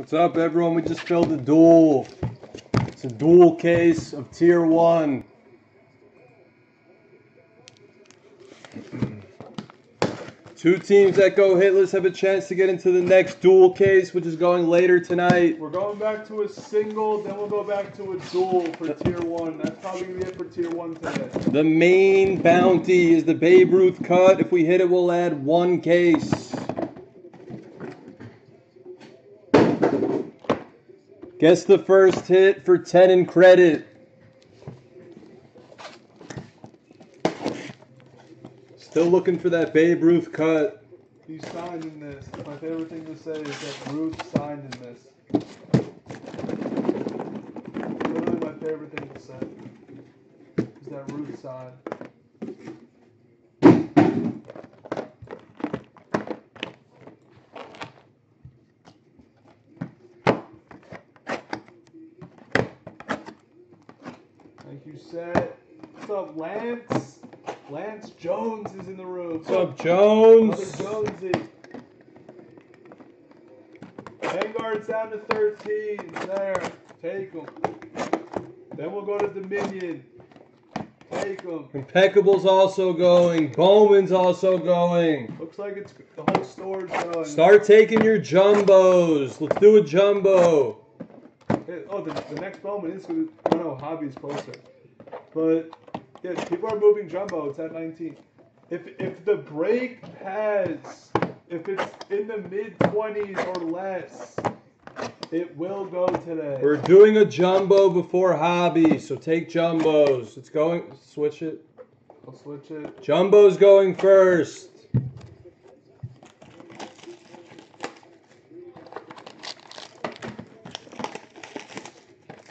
What's up, everyone? We just filled a duel. It's a dual case of tier one. Two teams that go hitless have a chance to get into the next dual case, which is going later tonight. We're going back to a single, then we'll go back to a dual for tier one. That's probably gonna be it for tier one today. The main bounty is the Babe Ruth cut. If we hit it, we'll add one case. Guess the first hit for 10 in credit. Still looking for that Babe Ruth cut. He signed in this. My favorite thing to say is that Ruth signed in this. Literally my favorite thing to say is that Ruth signed. Thank you, said. What's up, Lance? Lance Jones is in the room. What's up, Jones? Brother Jonesy. Vanguard's down to 13. There. Take them. Then we'll go to Dominion. Take them. Impeccable's also going. Bowman's also going. Looks like it's the whole store's going. Start taking your jumbos. Let's do a jumbo. Hey, oh, the, the next Bowman is going to. Oh no, Hobby's closer. But yeah, people are moving jumbo. It's at 19. If if the break has, if it's in the mid 20s or less, it will go today. We're doing a jumbo before hobby, so take jumbos. It's going. Switch it. I'll switch it. Jumbo's going first.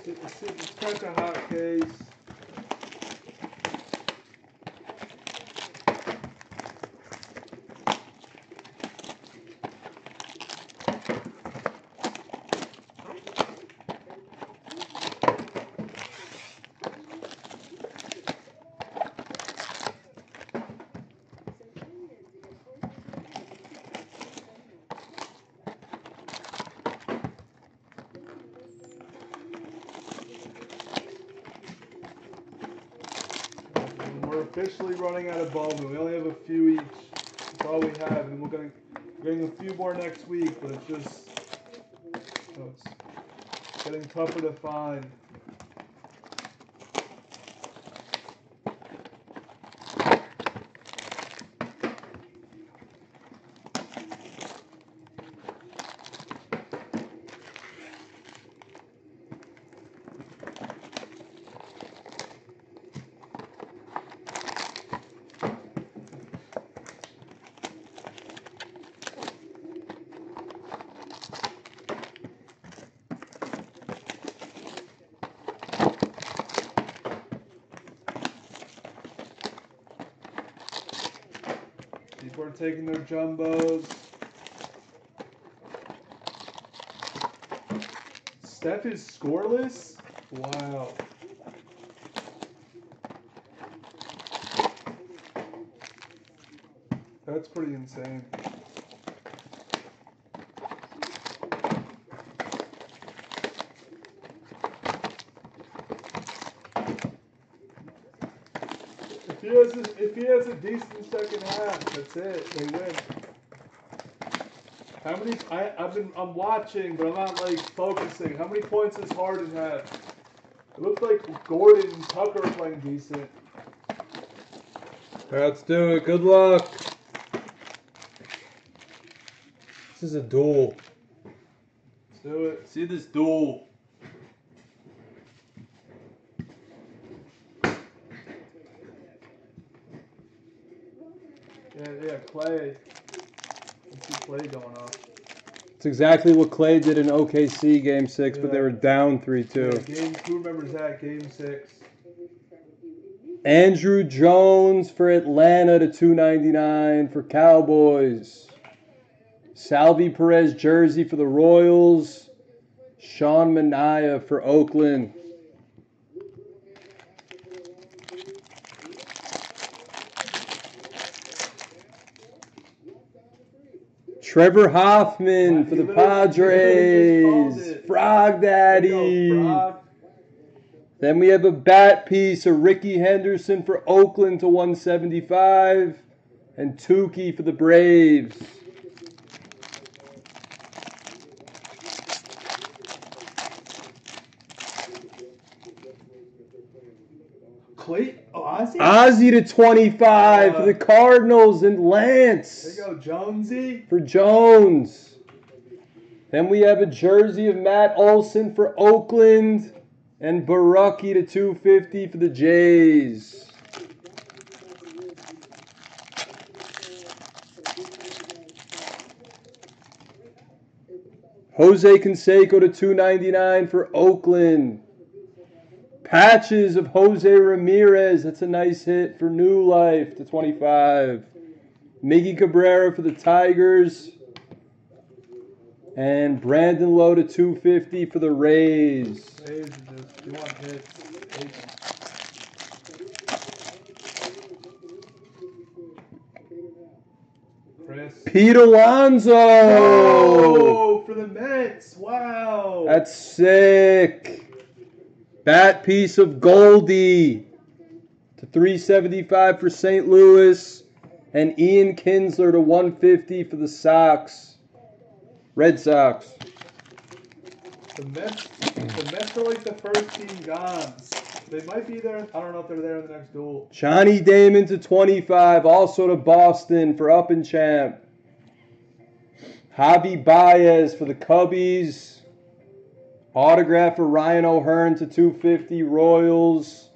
It's, it's, it's such a hot case. And we're officially running out of Bowman. We only have a few each. That's all we have, and we're getting we're getting a few more next week. But it's just oh, it's getting tougher to find. Are taking their jumbos. Steph is scoreless? Wow. That's pretty insane. If he has a, if he has a decent second half, that's it. They win. How many? I I've been I'm watching, but I'm not like focusing. How many points does Harden have? It looks like Gordon and Tucker are playing decent. Let's do it. Good luck. This is a duel. Let's do it. See this duel. Yeah, yeah, Clay. See Clay going off. It's exactly what Clay did in OKC Game Six, but they were down three two. Yeah, game. Who remembers that? Game six. Andruw Jones for Atlanta to 299 for Cowboys. Salvy Perez jersey for the Royals. Sean Manaea for Oakland. Trevor Hoffman for the literally- he literally just called Padres. Frog Daddy. Then we have a bat piece of Rickey Henderson for Oakland to 175 and Touki for the Braves. Clay. Ozzy. Ozzy to 25 for the uh, Cardinals and Lance. there you go, Jonesy. for Jones. Then we have a jersey of Matt Olson for Oakland and Borucki to 250 for the Jays. Jose Canseco to 299 for Oakland. Patches of Jose Ramirez. That's a nice hit for New Life to 25. Miggy Cabrera for the Tigers. And Brandon Lowe to 250 for the Rays. Rays just, you hits. Chris. Pete Alonso. Oh, for the Mets. Wow. That's sick. Bat piece of Goldie to 375 for St. Louis. And Ian Kinsler to 150 for the Sox. Red Sox. the Mets. The Mets are like the first team gone. They might be there. I don't know if they're there in the next duel. Johnny Damon to 25, also to Boston for Up and Champ. Javi Baez for the Cubbies. Autograph for Ryan O'Hearn to 250 Royals.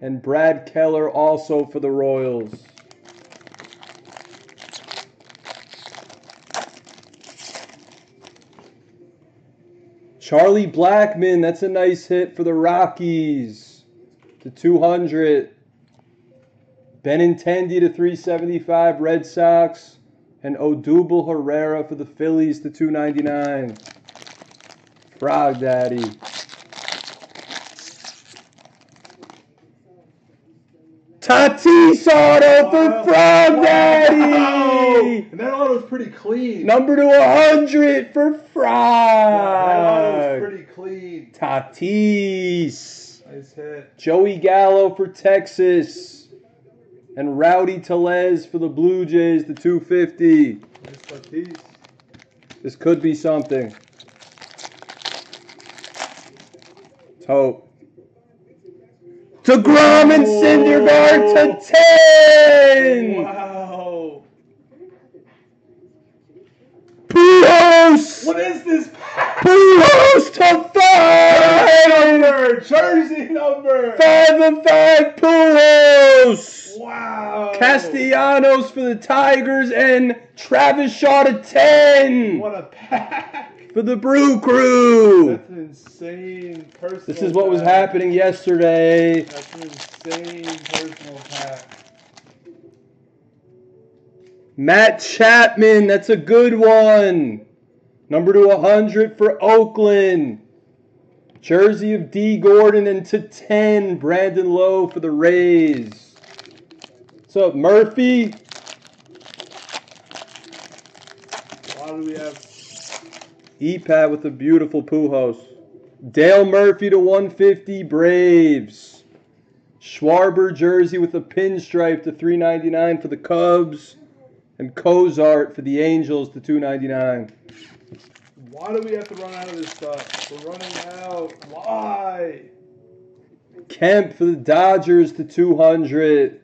And Brad Keller also for the Royals. Charlie Blackmon, that's a nice hit for the Rockies to 200. Benintendi to 375 Red Sox. And Odubel Herrera for the Phillies to 299. Frog Daddy. Tatis auto for Wow. Frog Wow. Daddy. And that auto's pretty clean. Number to 100 for That auto's Frog. pretty clean. Tatis. Nice hit. Joey Gallo for Texas. And Rowdy Tellez for the Blue Jays, the 250. Nice Tatis. This could be something. Let's hope. deGrom and Syndergaard to 10! Wow. Pujols! What is this? Pujols to 5! number? Jersey number. 5 and 5 Pujols! Wow. Castellanos for the Tigers and Travis Shaw to 10 What a pack. For the Brew Crew. That's an insane personal This is what was happening yesterday. That's an insane personal pack. Matt Chapman, that's a good one. Number to 100 for Oakland. Jersey of D. Gordon and to 10, Brandon Lowe for the Rays. What's up, Murphy? Why do we have? EPAT with a beautiful Pujols. Dale Murphy to 150 Braves. Schwarber jersey with a pinstripe to 399 for the Cubs. And Cozart for the Angels to 299. Why do we have to run out of this stuff? We're running out. Why? Kemp for the Dodgers to 200.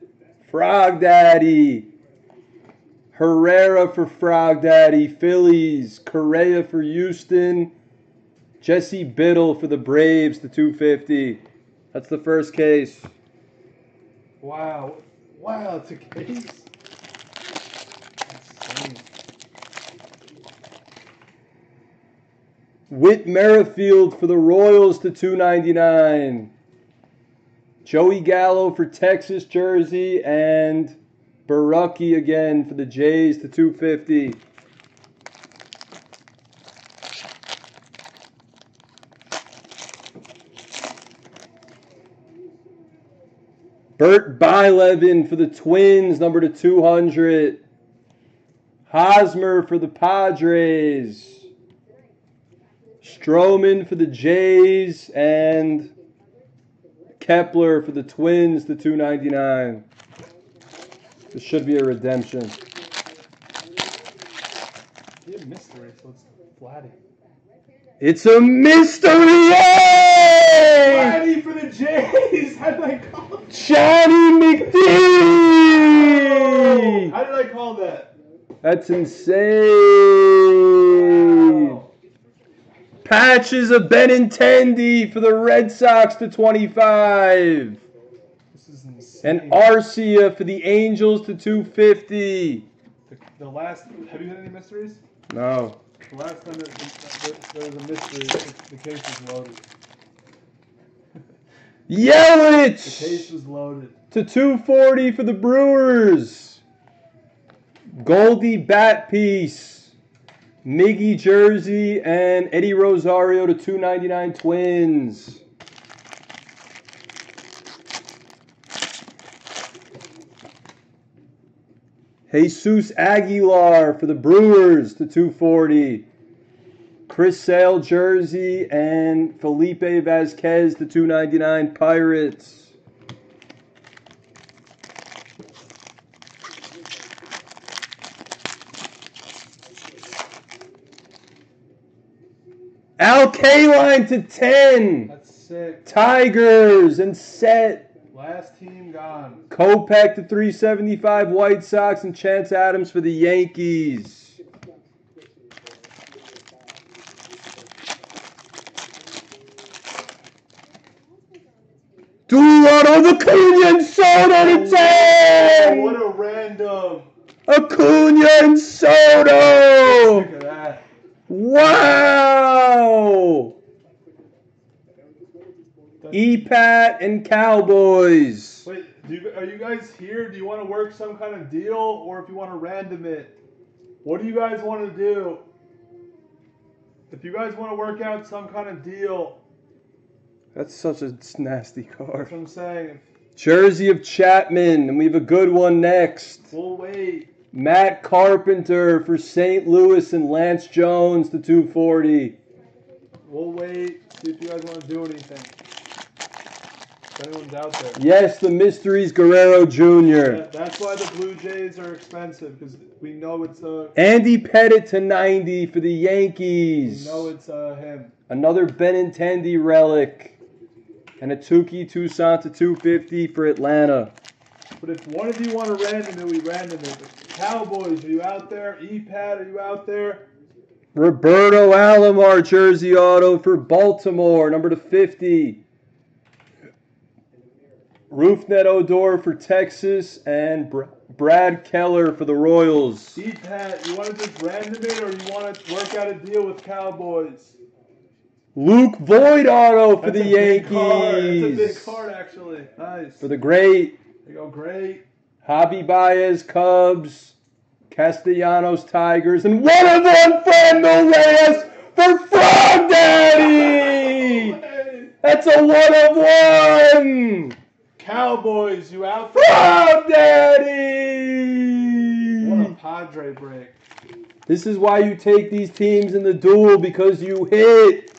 Frog Daddy. Herrera for Frog Daddy. Phillies. Correa for Houston. Jesse Biddle for the Braves to 250. That's the first case. Wow. Wow, it's a case. Whit Merrifield for the Royals to 299. Joey Gallo for Texas jersey and Borucki again for the Jays to 250. Bert Blyleven for the Twins, number to 200. Hosmer for the Padres. Stroman for the Jays and Kepler for the Twins to 299. This should be a redemption. He had mystery, so it's Vladdy. It's a mystery! Vladdy for the Jays! How did I call it? Johnny McD! How did I call that? That's insane. Wow. Patches of Benintendi for the Red Sox to 25. This is insane. And Arcia for the Angels to 250. The, the last. Have you had any mysteries? No. The last time that, that, there was a mystery, the, case was loaded. Yelich! The case was loaded. to 240 for the Brewers. Goldie Bat Piece. Miggy Jersey and Eddie Rosario to 299 Twins. Jesus Aguilar for the Brewers to 240. Chris Sale jersey and Felipe Vasquez to 299 Pirates. Al Kaline to 10. That's sick. Tigers and set. Last team gone. Kopech to 375 White Sox and Chance Adams for the Yankees. Duran of Acuna and Soto to What a random. Acuna and Soto! Look at that. Wow! EPAT and Cowboys. Wait, do you, are you guys here? Do you want to work some kind of deal, or if you want to random it? What do you guys want to do? If you guys want to work out some kind of deal, That's such a nasty that's card. what I'm saying. Jersey of Chapman, and we have a good one next. We'll wait. Matt Carpenter for St. Louis and Lance Jones to 240. We'll wait. See if you guys want to do anything. If anyone's out there. Yes, the Mysteries Guerrero Jr. That- that's why the Blue Jays are expensive because we know it's uh Andy Pettitte to 90 for the Yankees. we know it's uh him. Another Benintendi relic. And a Touki Toussaint to 250 for Atlanta. But if one of you want to random it, we random it. Cowboys, are you out there? EPAT, are you out there? Roberto Alomar jersey auto for Baltimore, number to 50. Rougned Odor for Texas and Br- Brad Keller for the Royals. EPAT, you want to just random it or you want to work out a deal with Cowboys? Luke Voit auto for That's the card. That's a big card, actually. Nice. For the great They go, great. Javi Baez Cubs, Castellanos Tigers, and one of one Fernando Reyes for Frog Daddy. That's a one of one. Cowboys, you out there? Frog What a Daddy. Padre break. This is why you take these teams in the duel because you hit.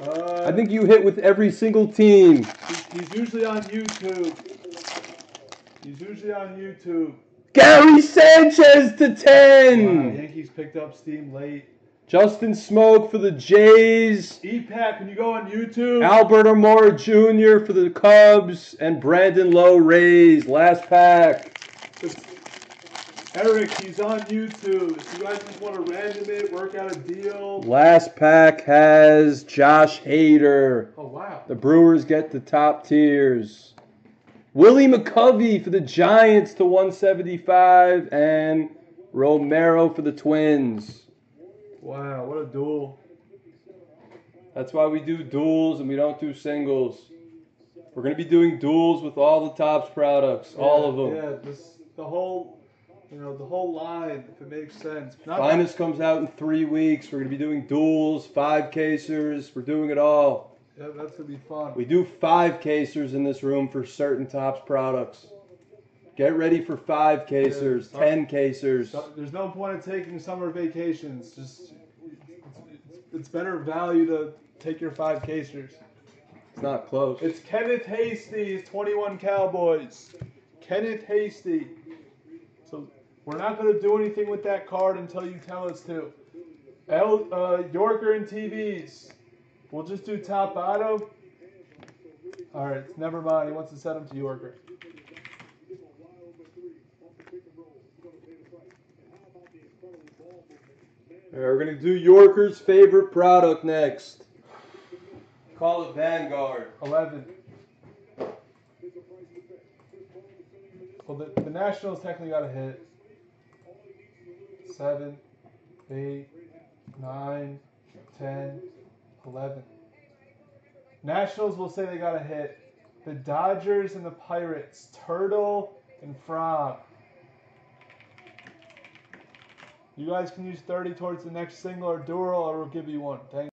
Uh, I think you hit with every single team. he's, usually on YouTube. He's usually on YouTube. Gary Sanchez to Wow, 10. Yankees picked up steam late. Justin Smoak for the Jays. EPAC, can you go on YouTube? Albert Almora Jr. for the Cubs. And Brandon Lowe Rays. Last pack. Eric, he's on YouTube. If you guys just want to random it, work out a deal. Last pack has Josh Hader. Oh wow. The Brewers get the top tiers. Willie McCovey for the Giants to 175. And Romero for the Twins. Wow, what a duel. That's why we do duels and we don't do singles. We're going to be doing duels with all the Topps products, all of them. Yeah, this the whole you know, the whole line, if it makes sense. Not Finest comes out in three weeks. We're going to be doing duels, five casers. We're doing it all. yeah, that's gonna be fun. We do five casers in this room for certain Topps products. Get ready for five casers, Yeah. ten casers. There's no point in taking summer vacations. Just it's, it's, it's better value to take your five casers. It's not close. It's Kenneth Hasty's 21 Cowboys. Kenneth Hasty. So we're not going to do anything with that card until you tell us to. L, uh, Yorker and TVs. We'll just do top auto. All right, never mind. He wants to set them to Yorker. We're gonna do Yorker's favorite product next. Call it Vanguard. 11. Well, the, the Nationals technically got a hit. 7, 8, 9, 10, 11. Nationals will say they got a hit. The Dodgers and the Pirates, Turtle and Frog. You guys can use 30 towards the next single or dual, or we'll give you one. Thank